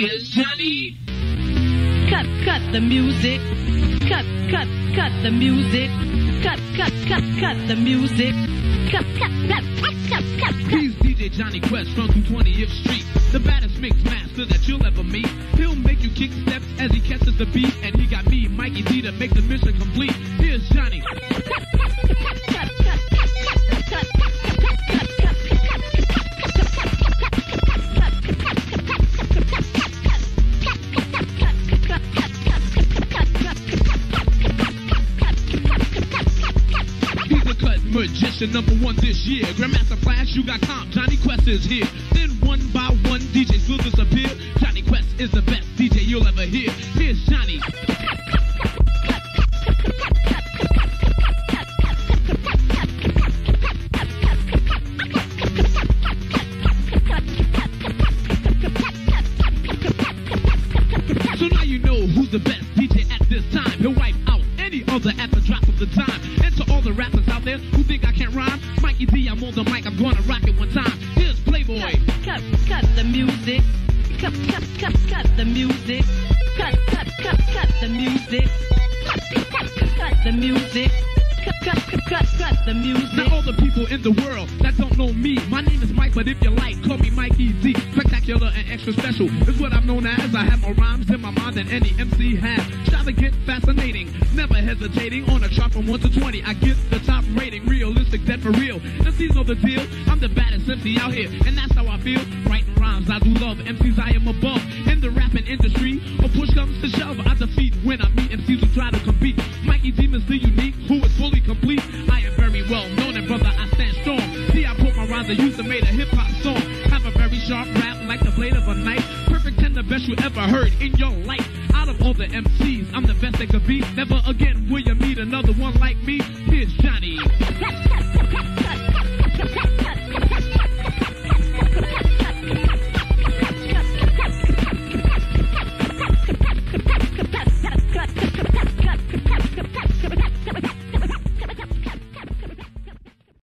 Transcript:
Here's Johnny. Cut, cut the music. Cut, cut, cut the music. Cut, cut, cut, cut the music. Cut, cut, cut, cut, cut, cut. He's DJ Johnny Quest from 220th Street, the baddest mix master that you'll ever meet. He'll make you kick steps as he catches the beat, and he got me, Mikey D, to make the mission complete. Here's Johnny. Magician, number one this year. Grandmaster Flash, you got comp. Johnny Quest is here. Then one by one, DJs will disappear. Johnny Quest is the best DJ you'll ever hear. Here's Johnny. So now you know who's the best DJ at this time. He'll wipe out any other at the drop of the time. And to all the rappers there who think I can't rhyme, Mikey D, I'm on the mic, I'm gonna rock it one time. Here's Playboy. Cut, cut the music. Cut, cut, cut, cut the music. Cut, cut, cut, cut the music. Cut, cut, cut, cut the music. The music. All the people in the world that don't know me, my name is Mike, but if you like, call me Mikey D. Spectacular and extra special is what I'm known as. I have more rhymes in my mind than any MC has. Try to get fascinating, never hesitating on a chart from 1 to 20. I get the top rating, realistic, dead for real. MCs know the deal, I'm the baddest MC out here, and that's how I feel. Writing rhymes, I do love MCs, I am above. In the rapping industry, a push comes to shove, I defeat when I meet MCs who try to compete. Mikey D is the well known, and brother, I stand strong. See, I put my rhymes to use and made a hip hop song. Have a very sharp rap like the blade of a knife. Perfect and the best you ever heard in your life. Out of all the MCs, I'm the best they could be. Never again will you meet another one like me. Here's Johnny.